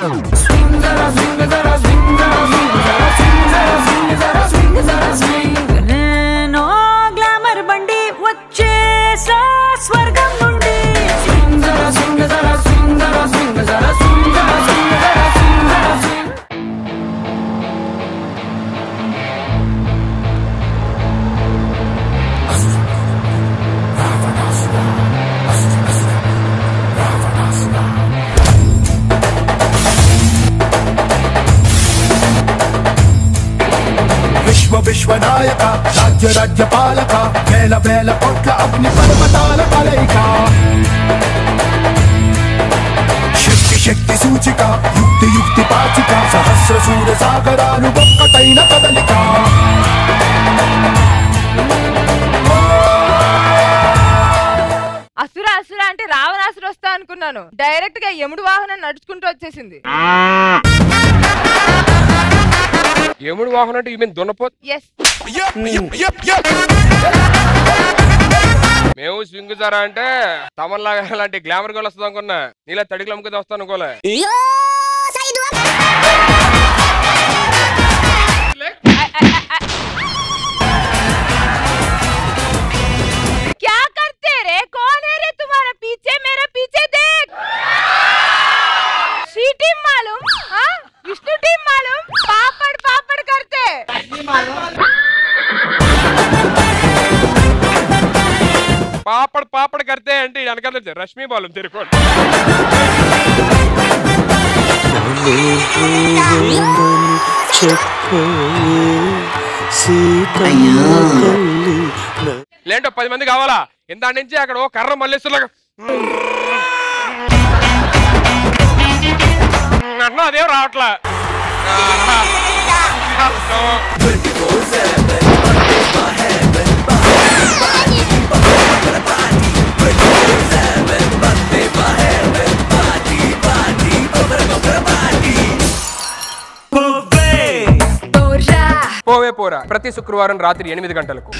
Wow. విశ్వనాయక రాజ్య రాజ్య పాలక వేల వేల కోట్ల అగ్ని పర్వతాల కలయిక. శక్తి శక్తి సూచిక యుక్తి యుక్తి పాచిక సహస్ర సూర్య సాగరాలు ఒక్కటైన కదలిక. అసుర అసుర అంటే రావణాసురు వస్తా అనుకున్నాను. డైరెక్ట్గా యముడు వాహనం నడుచుకుంటూ వచ్చేసింది. ఎముడు వాహనం అంటే ఈమె దున్నపో ఎస్ మేము స్వింగ్ జారా అంటే తమన్లాగా అలాంటి గ్లామర్ గోల్ వస్తుంది అనుకున్నా నీలా తడికి అమ్ముకుని వస్తాను అనుకోలే. పాపడ కడితే అంటే వెనకాల రష్మి బాలం తిరుకోండి లేంటో పది మంది కావాలా? ఇంత నుంచి అక్కడ ఓ కర్ర మల్లేస్తులాగా అన్నా అదేం రావట్లా? పోవే పోరా. ప్రతి శుక్రవారం రాత్రి ఎనిమిది గంటలకు.